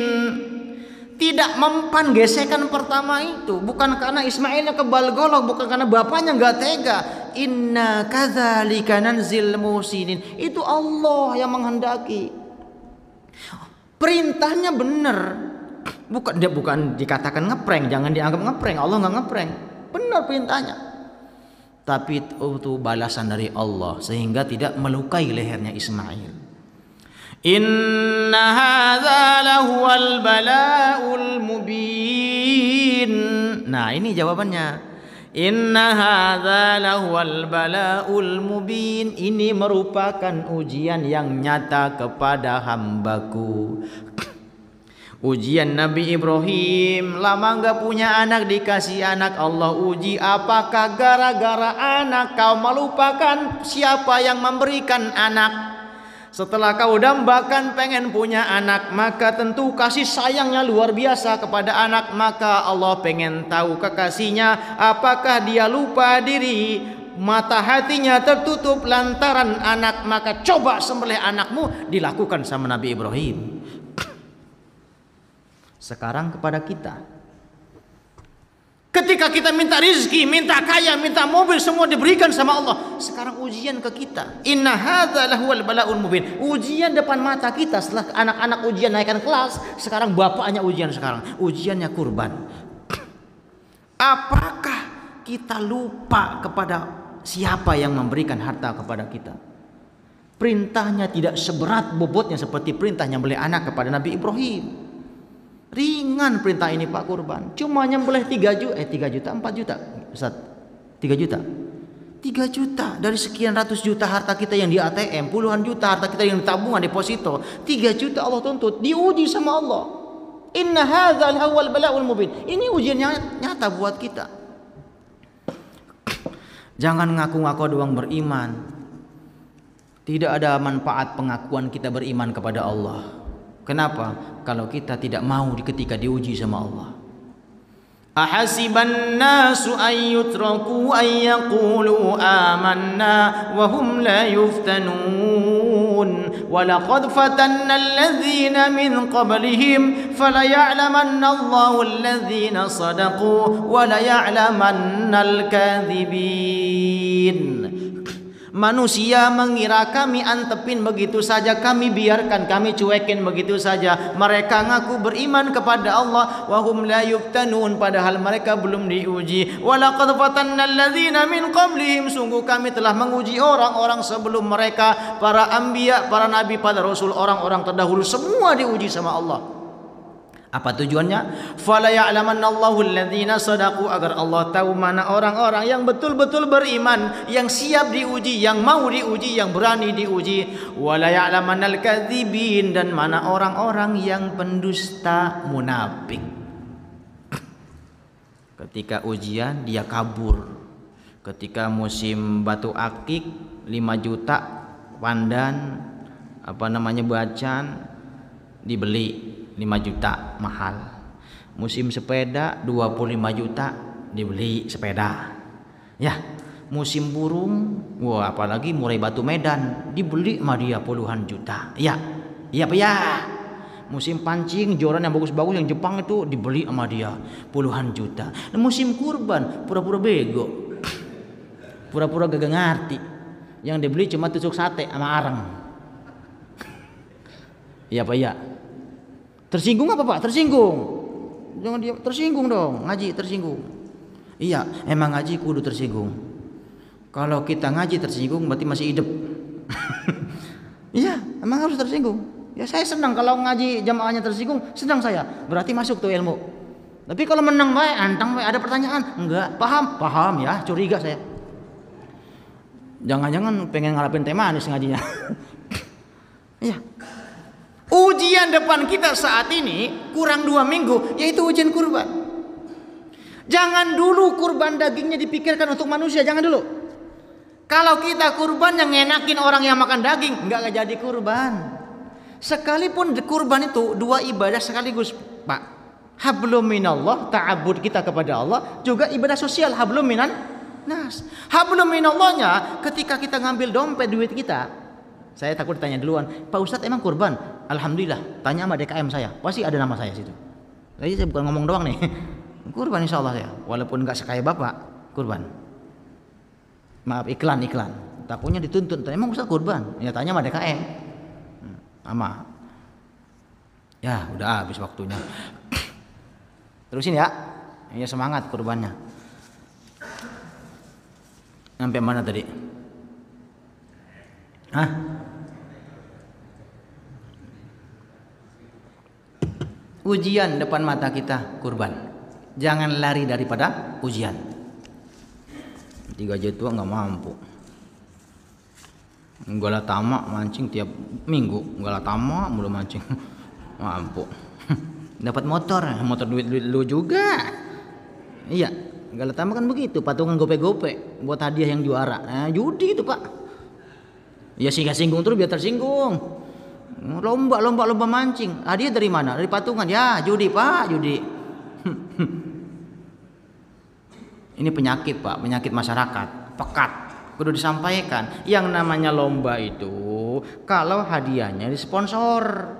Tidak mempan gesekan pertama itu bukan karena Ismailnya kebal golok, bukan karena bapaknya nggak tega. Inna kadzalika nanzil muhsinin. Itu Allah yang menghendaki. Perintahnya benar. Bukan dia bukan dikatakan ngeprank, jangan dianggap ngeprank. Allah nggak ngeprank. Benar perintahnya tapi itu balasan dari Allah sehingga tidak melukai lehernya Ismail. Inna hadza lahuwal bala'ul mubin. Nah, ini jawabannya. Inna hadza lahuwal bala'ul mubin. Ini merupakan ujian yang nyata kepada hambaku. [COUGHS] Ujian Nabi Ibrahim lama nggak punya anak dikasih anak Allah uji apakah gara-gara anak kau melupakan siapa yang memberikan anak setelah kau dambakan pengen punya anak maka tentu kasih sayangnya luar biasa kepada anak. Maka Allah pengen tahu kekasihnya apakah dia lupa diri? Mata hatinya tertutup lantaran anak maka coba sembelih anakmu. Dilakukan sama Nabi Ibrahim. [COUGHS] Sekarang kepada kita. Ketika kita minta rizki, minta kaya, minta mobil semua diberikan sama Allah. Sekarang ujian ke kita. Inna hadza lahuwal bala'ul mubin. Ujian depan mata kita setelah anak-anak ujian naikkan kelas, sekarang bapaknya ujian sekarang. Ujiannya kurban. Apakah kita lupa kepada siapa yang memberikan harta kepada kita? Perintahnya tidak seberat bobotnya seperti perintahnya beli anak kepada Nabi Ibrahim. Ringan perintah ini Pak Kurban. Cuma nyembelih 3 juta, eh 3 juta, 4 juta. Ustaz, 3 juta. 3 juta dari sekian ratus juta harta kita yang di ATM, puluhan juta harta kita yang tabungan deposito, 3 juta Allah tuntut, diuji sama Allah. Inna hadzal awal bala'ul mubin. Ini ujian nyata buat kita. Jangan ngaku-ngaku doang beriman. Tidak ada manfaat pengakuan kita beriman kepada Allah. Kenapa? Kalau kita tidak mau ketika diuji sama Allah. Ahasiban nasu an yutraku an yaqulu amanna wa hum la yuftanun wa laqad fatanna alladhina min qablihim falaya'lamanna Allahu alladhina sadaqu wa la ya'lamanna al-kadhibin Manusia mengira kami antepin begitu saja, kami biarkan, kami cuekin begitu saja. Mereka ngaku beriman kepada Allah, wahum la yuftanun padahal mereka belum diuji. Walaqad fatanna alladzina min qablihim sungguh kami telah menguji orang-orang sebelum mereka, para anbiya, para nabi, para rasul, orang-orang terdahulu semua diuji sama Allah. Apa tujuannya? Fala ya'lamannallahu alladhina sadaqu agar Allah tahu mana orang-orang yang betul-betul beriman, yang siap diuji, yang mau diuji, yang berani diuji. Wala ya'lamannal kadzibin dan mana orang-orang yang pendusta munafik. Ketika ujian dia kabur. Ketika musim batu akik 5 juta pandan apa namanya bacan dibeli 5 juta mahal. Musim sepeda 25 juta dibeli sepeda. Ya musim burung wah apalagi murai batu medan dibeli sama dia puluhan juta. Ya iya ya? Musim pancing joran yang bagus-bagus yang Jepang itu dibeli sama dia puluhan juta. Nah, musim kurban pura-pura bego. [CLEARS THROAT] Pura-pura gak ngerti. Yang dibeli cuma tusuk sate sama arang. Iya apa ya Tersinggung apa Pak? Tersinggung. Jangan dia tersinggung dong, ngaji tersinggung. Iya, emang ngaji kudu tersinggung. Kalau kita ngaji tersinggung berarti masih hidup. [LAUGHS] iya, emang harus tersinggung. Ya saya senang kalau ngaji jamaahnya tersinggung, senang saya. Berarti masuk tuh ilmu. Tapi kalau menang baik, antang baik, ada pertanyaan? Enggak, paham? Paham ya, curiga saya. Jangan-jangan pengen ngarapin tema nih ngajinya. [LAUGHS] Iya. Ujian depan kita saat ini kurang dua minggu yaitu ujian kurban. Jangan dulu kurban dagingnya dipikirkan untuk manusia, jangan dulu. Kalau kita kurban yang ngenakin orang yang makan daging, nggak jadi kurban. Sekalipun kurban itu dua ibadah sekaligus, Pak. Hablum minallah, ta'abud kita kepada Allah, juga ibadah sosial hablum minan nas. Hablum minallahnya ketika kita ngambil dompet duit kita. Saya takut ditanya duluan, Pak Ustadz emang kurban? Alhamdulillah, tanya sama DKM saya, pasti ada nama saya situ. Jadi saya bukan ngomong doang nih. [LAUGHS] Kurban insya Allah saya, walaupun nggak sekaya bapak, kurban. Maaf iklan iklan. Takutnya dituntut, emang Ustadz kurban? Ya tanya sama DKM. Hmm, sama. Ya udah habis waktunya. [COUGHS] Terusin ya. Ya semangat kurbannya. Sampai mana tadi? Hah? Ujian depan mata kita kurban. Jangan lari daripada ujian. Tiga tua nggak mampu. Tamak mancing tiap minggu. Tamak mulu mancing. [LAUGHS] mampu [LAUGHS] dapat motor motor duit duit lu juga iya Galatama kan begitu patungan gope-gope buat hadiah yang juara nah, judi itu pak ya sih singgung terus biar tersinggung. Lomba lomba lomba mancing. Hadiah dari mana? Dari patungan. Ya judi pak judi. [LAUGHS] Ini penyakit pak. Penyakit masyarakat. Pekat. Kudu disampaikan. Yang namanya lomba itu kalau hadiahnya disponsor.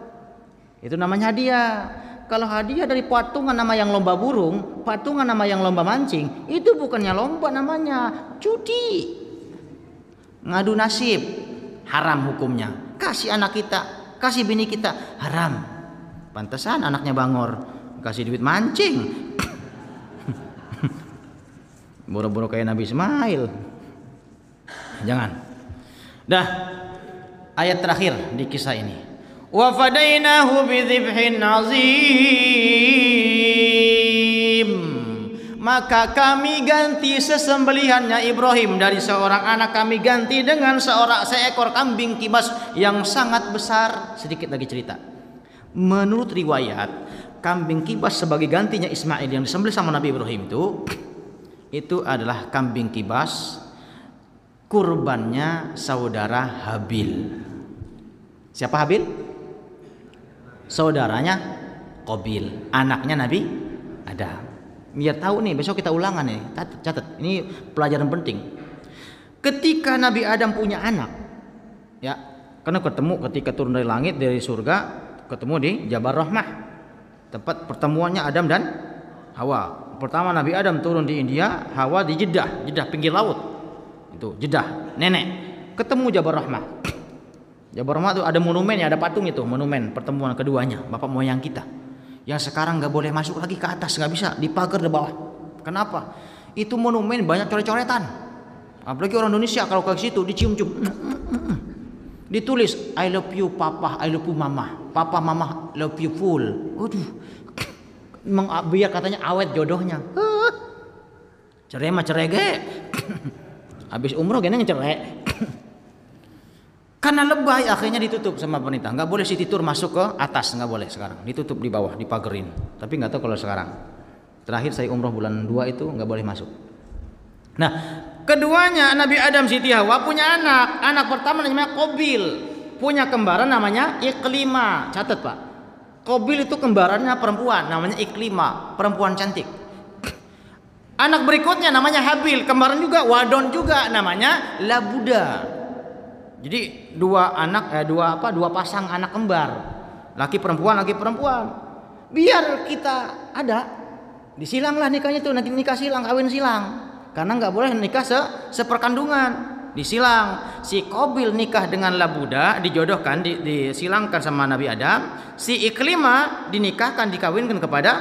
Itu namanya hadiah. Kalau hadiah dari patungan nama yang lomba burung, patungan nama yang lomba mancing, itu bukannya lomba namanya, judi. Ngadu nasib, haram hukumnya. Kasih anak kita, kasih bini kita, haram. Pantesan anaknya bangor, kasih duit mancing. [COUGHS] Boro-boro kayak Nabi Ismail. Jangan. Dah, ayat terakhir di kisah ini wa fadainahu bidzibhin azim maka kami ganti sesembelihannya Ibrahim dari seorang anak kami ganti dengan seorang seekor kambing kibas yang sangat besar. Sedikit lagi cerita. Menurut riwayat kambing kibas sebagai gantinya Ismail yang disembelih sama Nabi Ibrahim itu itu adalah kambing kibas kurbannya saudara Habil. Siapa Habil? Saudaranya Qabil, anaknya Nabi Adam. Biar tahu nih, besok kita ulangan nih. Catat, ini pelajaran penting. Ketika Nabi Adam punya anak, ya, karena ketemu ketika turun dari langit dari surga, ketemu di Jabal Rahmah. Tempat pertemuannya Adam dan Hawa. Pertama Nabi Adam turun di India, Hawa di Jeddah, Jeddah pinggir laut. Itu Jeddah, nenek. Ketemu Jabal Rahmah. Jabal Rahmah itu ada monumen ya, ada patung itu, monumen pertemuan keduanya, bapak moyang kita. Yang sekarang nggak boleh masuk lagi ke atas, nggak bisa, di pagar di bawah. Kenapa? Itu monumen banyak coret-coretan. Apalagi orang Indonesia kalau ke situ dicium-cium. Ditulis I love you papa, I love you mama. Papa mama love you full. Waduh. Biar katanya awet jodohnya. Cerai mah cerege. Habis umroh gini cerai. Karena lebay akhirnya ditutup sama pemerintah. Nggak boleh city tour masuk ke atas, nggak boleh sekarang. Ditutup di bawah, dipagerin. Tapi nggak tahu kalau sekarang. Terakhir saya umroh bulan 2 itu nggak boleh masuk. Nah, keduanya Nabi Adam Siti Hawa punya anak. Anak pertama namanya Kobil. Punya kembaran namanya Iklima. Catat Pak. Kobil itu kembarannya perempuan, namanya Iklima, perempuan cantik. Anak berikutnya namanya Habil, kembaran juga, wadon juga, namanya Labuda. Jadi dua anak eh, dua apa dua pasang anak kembar. Laki perempuan, laki perempuan. Biar kita ada disilanglah nikahnya itu nanti nikah silang, kawin silang. Karena nggak boleh nikah se seperkandungan. Disilang. Si Kobil nikah dengan Labuda dijodohkan, di, disilangkan sama Nabi Adam. Si Iklima dinikahkan, dikawinkan kepada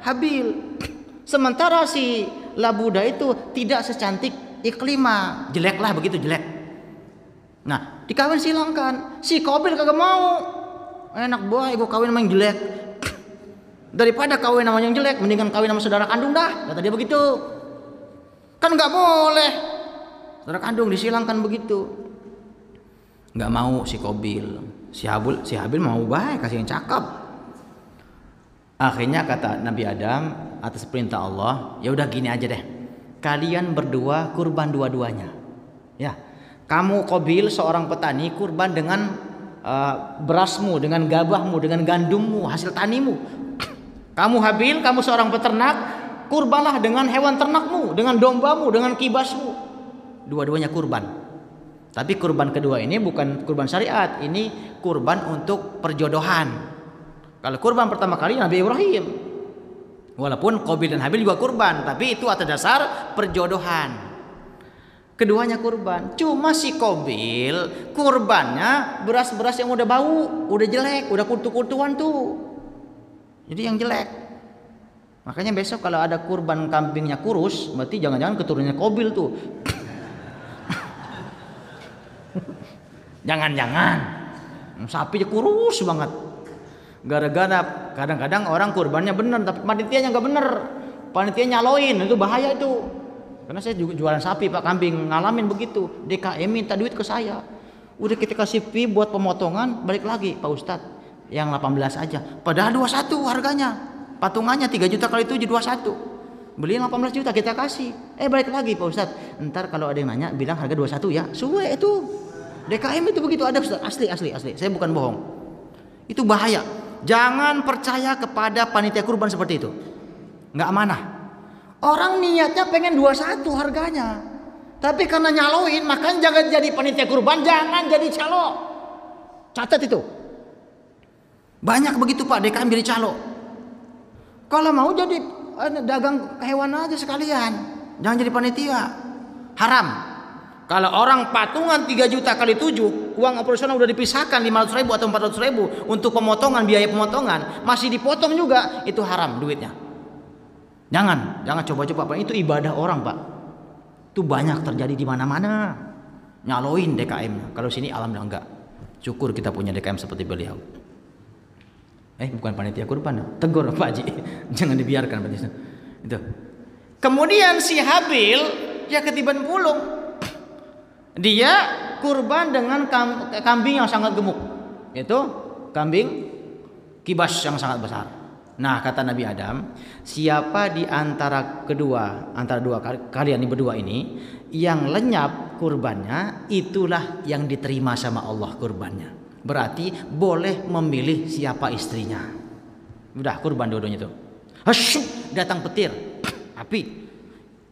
Habil. Sementara si Labuda itu tidak secantik Iklima, jeleklah begitu jelek. Nah, dikawin silangkan. Si Kobil kagak mau. Enak boy, gue kawin sama yang jelek. [CLEARS THROAT] Daripada kawin sama yang jelek, mendingan kawin sama saudara kandung dah. Kata dia begitu. Kan nggak boleh. Saudara kandung disilangkan begitu. Nggak mau si Kobil. Si Habil, si Habil mau baik, kasih yang cakep. Akhirnya kata Nabi Adam, atas perintah Allah, ya udah gini aja deh. Kalian berdua kurban dua-duanya. Ya. Kamu Kobil seorang petani kurban dengan uh, berasmu, dengan gabahmu, dengan gandummu, hasil tanimu. Kamu Habil, kamu seorang peternak, kurbanlah dengan hewan ternakmu, dengan dombamu, dengan kibasmu. Dua-duanya kurban. Tapi kurban kedua ini bukan kurban syariat, ini kurban untuk perjodohan. Kalau kurban pertama kali Nabi Ibrahim, Walaupun Qabil dan Habil juga kurban, tapi itu atas dasar perjodohan. Keduanya kurban. Cuma si Qabil kurbannya beras-beras yang udah bau, udah jelek, udah kutu-kutuan tuh. Jadi yang jelek. Makanya besok kalau ada kurban kambingnya kurus, berarti jangan-jangan keturunannya Qabil tuh. Jangan-jangan. Sapinya kurus banget. Gara-gara kadang-kadang orang kurbannya bener tapi panitianya nggak bener. Panitia nyaloin itu bahaya itu. Karena saya juga jualan sapi pak kambing ngalamin begitu. DKM minta duit ke saya. Udah kita kasih fee buat pemotongan balik lagi Pak Ustadz yang 18 aja. Padahal 21 harganya. Patungannya 3 juta kali 7 21. Beli 18 juta kita kasih. Eh balik lagi Pak Ustadz. Ntar kalau ada yang nanya bilang harga 21 ya. Suwe itu. DKM itu begitu ada asli asli asli. Saya bukan bohong. Itu bahaya. Jangan percaya kepada panitia kurban seperti itu. Nggak amanah. Orang niatnya pengen 21 harganya. Tapi karena nyaloin, makanya jangan jadi panitia kurban, jangan jadi calo. Catat itu. Banyak begitu Pak, DKM jadi calo. Kalau mau jadi eh, dagang hewan aja sekalian. Jangan jadi panitia. Haram. Kalau orang patungan 3 juta kali 7, uang operasional udah dipisahkan 500 ribu atau 400 ribu untuk pemotongan, biaya pemotongan, masih dipotong juga, itu haram duitnya. Jangan, jangan coba-coba Pak. Itu ibadah orang Pak. Itu banyak terjadi di mana-mana. Nyaloin DKM. Kalau sini alhamdulillah enggak. Syukur kita punya DKM seperti beliau. Eh bukan panitia kurban, tegur Pak Haji. [LAUGHS] Jangan dibiarkan Pak Itu. Kemudian si Habil dia ketiban pulung dia kurban dengan kambing yang sangat gemuk. Itu kambing kibas yang sangat besar. Nah, kata Nabi Adam, siapa di antara kedua, antara dua kalian ini berdua ini yang lenyap kurbannya, itulah yang diterima sama Allah kurbannya. Berarti boleh memilih siapa istrinya. Udah kurban dua-duanya itu. Hasyuk, datang petir, api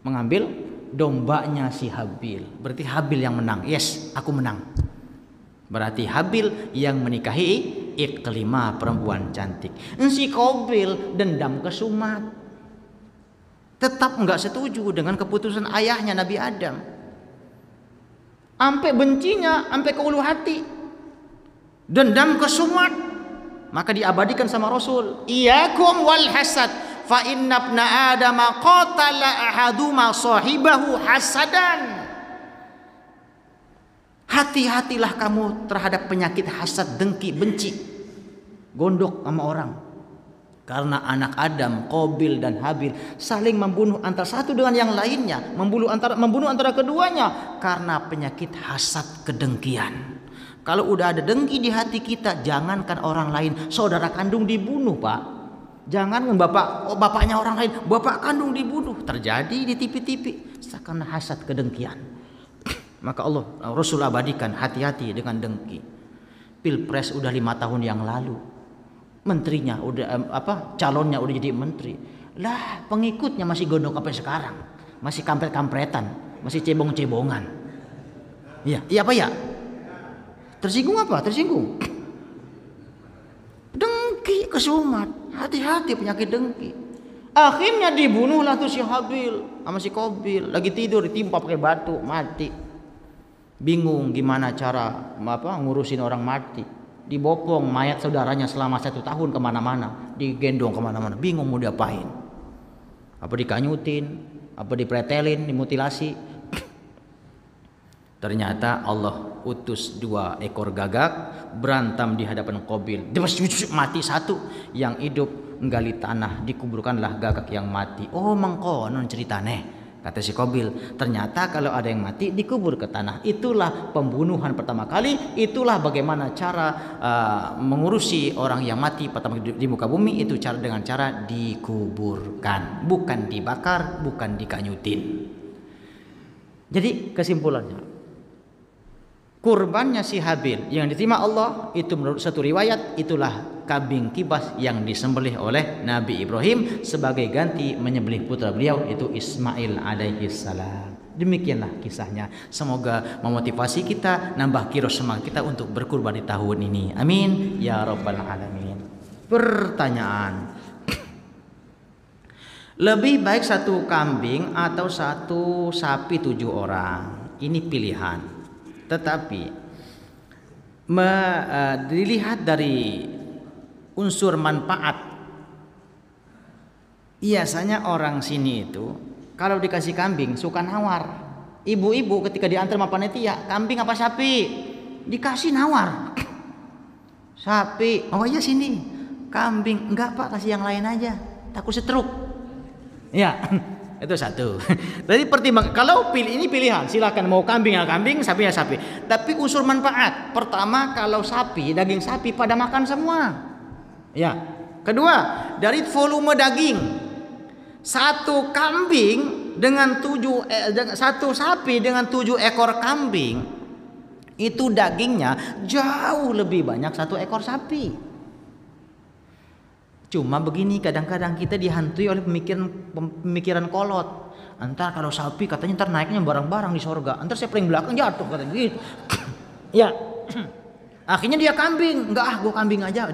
mengambil dombanya si Habil. Berarti Habil yang menang. Yes, aku menang. Berarti Habil yang menikahi Iklimah perempuan cantik. Si Kobil dendam ke Sumat. Tetap nggak setuju dengan keputusan ayahnya Nabi Adam. Sampai bencinya, sampai ke ulu hati. Dendam ke Sumat. Maka diabadikan sama Rasul. Iyakum wal hasad fa inna adama qatala ahaduma sahibahu hasadan hati-hatilah kamu terhadap penyakit hasad dengki benci gondok sama orang karena anak Adam, Qabil dan Habil saling membunuh antara satu dengan yang lainnya, membunuh antara membunuh antara keduanya karena penyakit hasad kedengkian. Kalau udah ada dengki di hati kita, jangankan orang lain, saudara kandung dibunuh, Pak. Jangan bapak oh, bapaknya orang lain, bapak kandung dibunuh. Terjadi di tipi-tipi karena hasad kedengkian. Maka Allah Rasul abadikan hati-hati dengan dengki. Pilpres udah lima tahun yang lalu. Menterinya udah apa calonnya udah jadi menteri. Lah pengikutnya masih gondok sampai sekarang. Masih kampret-kampretan, masih cebong-cebongan. Iya, iya apa ya? Tersinggung apa? Tersinggung. [CLEARS THROAT] Dengki kesumat. Hati-hati penyakit dengki. Akhirnya dibunuhlah tuh si Habil sama si Kobil. Lagi tidur ditimpa pakai batu, mati. Bingung gimana cara apa ngurusin orang mati. Dibopong mayat saudaranya selama satu tahun ke mana-mana. Digendong ke mana-mana. Bingung mau diapain. Apa dikanyutin, apa dipretelin, dimutilasi. [CLEARS THROAT] Ternyata Allah utus dua ekor gagak berantem di hadapan Qabil. Mati satu, yang hidup nggali tanah dikuburkanlah gagak yang mati. Oh mangkonon ceritane. Kata si Kobil, ternyata kalau ada yang mati dikubur ke tanah. Itulah pembunuhan pertama kali. Itulah bagaimana cara uh, mengurusi orang yang mati pertama di, di muka bumi. Itu cara dengan cara dikuburkan, bukan dibakar, bukan dikanyutin. Jadi kesimpulannya, kurbannya si Habil yang diterima Allah itu menurut satu riwayat itulah kambing kibas yang disembelih oleh Nabi Ibrahim sebagai ganti menyembelih putra beliau itu Ismail alaihi salam. Demikianlah kisahnya. Semoga memotivasi kita, nambah kiro semangat kita untuk berkurban di tahun ini. Amin ya rabbal alamin. Pertanyaan. [CLEARS THROAT] Lebih baik satu kambing atau satu sapi tujuh orang? Ini pilihan. Tetapi me, uh, dilihat dari unsur manfaat. Biasanya orang sini itu kalau dikasih kambing suka nawar. Ibu-ibu ketika diantar sama panitia kambing apa sapi? Dikasih nawar. [TSK] Sapi. Oh iya sini. Kambing. Enggak pak kasih yang lain aja. Takut setruk. [TSK] Ya [TSK] Itu satu. Jadi pertimbang kalau pilih ini pilihan, silakan mau kambing ya kambing, sapi ya sapi. Tapi unsur manfaat. Pertama kalau sapi, daging sapi pada makan semua. Ya. Kedua, dari volume daging. Satu kambing dengan tujuh eh, satu sapi dengan tujuh ekor kambing itu dagingnya jauh lebih banyak satu ekor sapi. Cuma begini kadang-kadang kita dihantui oleh pemikiran pemikiran kolot. Antar kalau sapi katanya ntar naiknya barang-barang di sorga. Antar saya paling belakang jatuh katanya gitu. [CLEARS THROAT] ya. [CLEARS THROAT] Akhirnya dia kambing. Enggak ah gua kambing aja.